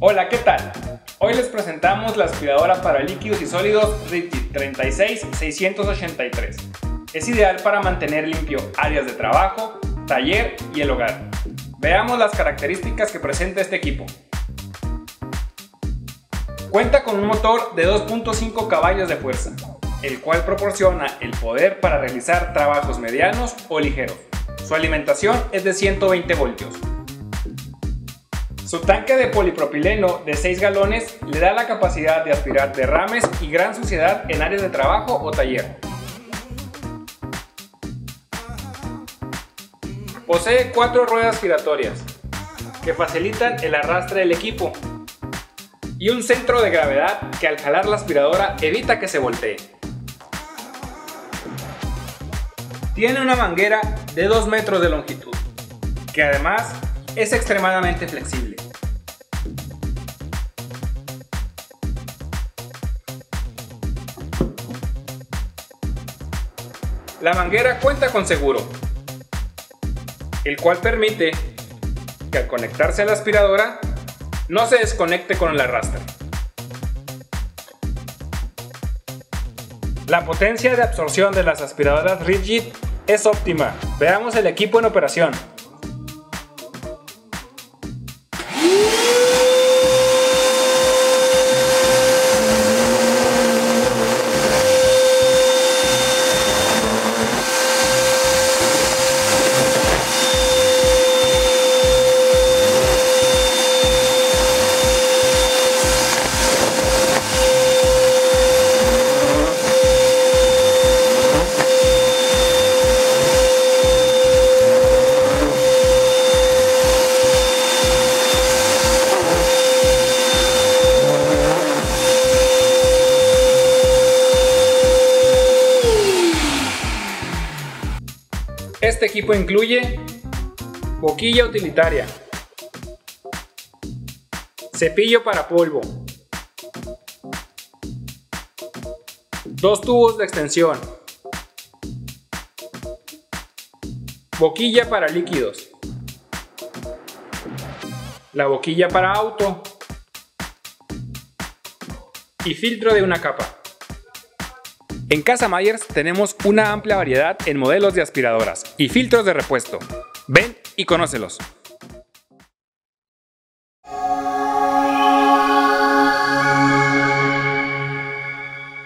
Hola, ¿qué tal? Hoy les presentamos la aspiradora para líquidos y sólidos Rigid 36683. Es ideal para mantener limpio áreas de trabajo, taller y el hogar. Veamos las características que presenta este equipo. Cuenta con un motor de 2.5 caballos de fuerza, el cual proporciona el poder para realizar trabajos medianos o ligeros. Su alimentación es de 120 voltios. Su tanque de polipropileno de 6 galones le da la capacidad de aspirar derrames y gran suciedad en áreas de trabajo o taller. Posee cuatro ruedas giratorias que facilitan el arrastre del equipo y un centro de gravedad que al jalar la aspiradora evita que se voltee. Tiene una manguera de 2 metros de longitud, que además es extremadamente flexible. La manguera cuenta con seguro, el cual permite que al conectarse a la aspiradora no se desconecte con el arrastre. La potencia de absorción de las aspiradoras Rigid es óptima. Veamos el equipo en operación. Este equipo incluye boquilla utilitaria, cepillo para polvo, dos tubos de extensión, boquilla para líquidos, la boquilla para auto y filtro de una capa. En Casa Myers tenemos una amplia variedad en modelos de aspiradoras y filtros de repuesto. Ven y conócelos.